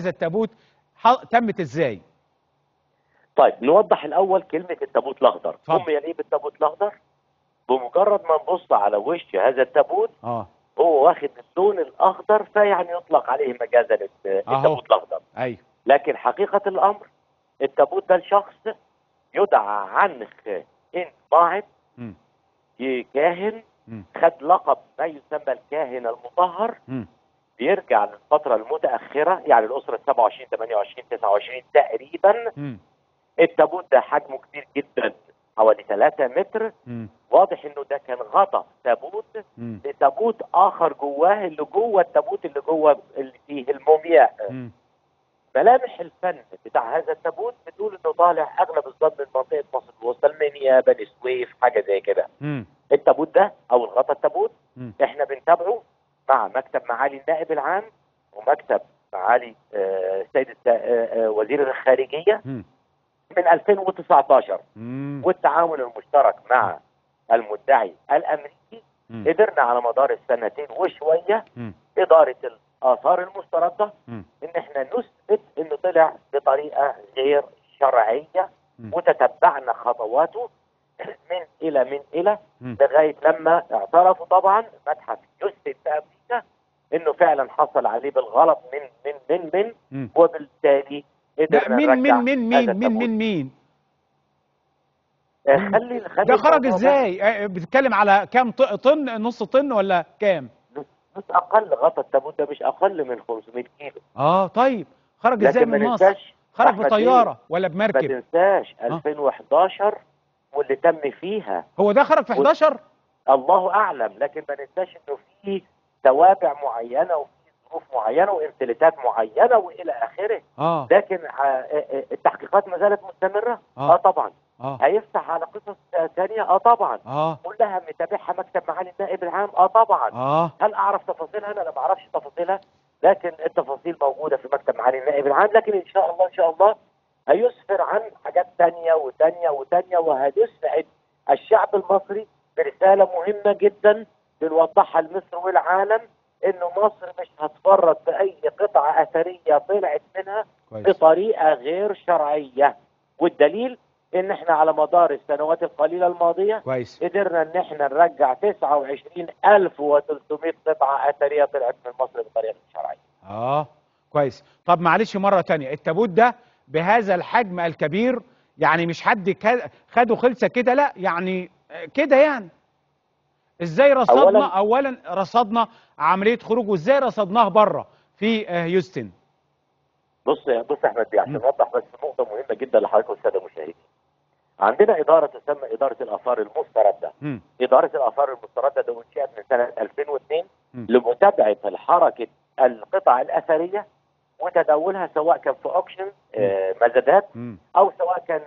هذا التابوت تمت إزاي طيب نوضح الأول كلمة التابوت الأخضر اتفضل. سمي ليه بالتابوت الأخضر بمجرد ما نبص على وش هذا التابوت آه هو واخد اللون الأخضر فيعني يطلق عليه مجازا. التابوت الأخضر أيوه لكن حقيقة الأمر التابوت ده لشخص يدعى عنخ ان باعت. كاهن. خد لقب ما يسمى الكاهن المطهر مم. بيرجع للفترة المتأخرة يعني الأسرة 27 28 29 تقريبا مم. التابوت ده حجمه كبير جدا حوالي 3 متر مم. واضح إنه ده كان غطا تابوت. لتابوت آخر جواه اللي جوه التابوت اللي جوه اللي فيه المومياء. ملامح الفن بتاع هذا التابوت بتقول إنه طالع أغلب الظن من منطقة مصر الوسطى المنيا بني سويف حاجة زي كده. التابوت ده أو الغطا التابوت. إحنا بنتابعه مع مكتب معالي النائب العام ومكتب معالي آه، السيد الس- آه، آه، وزير الخارجية. من 2019 مم. والتعاون المشترك مع المدعي الأمريكي. قدرنا على مدار السنتين وشوية. إدارة الآثار المسترده. إن إحنا نثبت إنه طلع بطريقة غير شرعية. وتتبعنا خطواته من إلى من إلى. لغاية لما اعترفوا طبعا متحف في أمريكا إنه فعلا حصل عليه بالغلط من من من من مم. وبالتالي لا قدرنا مين نرجع مين مين هذا مين مين آه، خلي خلي ده خرج إزاي؟ آه، بتتكلم على كام طن؟ نص طن ولا كام؟ مش مش أقل غطا التابوت ده مش أقل من 500 كيلو. آه طيب. خرج إزاي ما من مصر؟ خرج بطيارة ولا ما بمركب تنساش 2011 واللي تم فيها. هو ده خرج في 11 الله أعلم لكن ما ننساش إنه في توابع معينة وفي ظروف معينة وامتلاكات معينة وإلى آخره. آه. لكن آه، آه، التحقيقات ما زالت مستمرة؟ آه. آه طبعا. آه. هيفتح على قصص آه، ثانية؟ آه طبعا. آه. كلها متابعها مكتب معالي النائب العام؟ آه طبعا. آه. هل أعرف تفاصيلها؟ أنا لا ما أعرفش تفاصيلها. لكن التفاصيل موجودة في مكتب معالي النائب العام. لكن إن شاء الله إن شاء الله هيسفر عن حاجات تانية وتانية وتانية وهيسعد الشعب المصري برسالة مهمة جدا بنوضحها لمصر والعالم إنه مصر مش هتفرط في اي قطعة أثرية طلعت منها كويس. بطريقة غير شرعية. والدليل إن إحنا على مدار السنوات القليلة الماضية كويس. قدرنا إن إحنا نرجع 29300 قطعة أثرية طلعت من مصر بطريقة شرعية. آه كويس. طب معلش مرة تانية التابوت ده بهذا الحجم الكبير يعني مش حد خده خلسه كده؟ لا يعني كده يعني. إزاي رصدنا أولاً- اولا رصدنا عملية خروج وازاي رصدناه بره في آه، هيوستن بص يا بص أحمد عشان مم. نوضح بس نقطة مهمة جدا لحضرتك والسادة المشاهدين. عندنا إدارة تسمى إدارة الآثار المستردة. مم. إدارة الآثار المستردة ده انشئت من سنة 2002 مم. لمتابعة الحركه القطع الأثرية وتداولها سواء كان في اوكشن آه، مزادات. أو سواء كان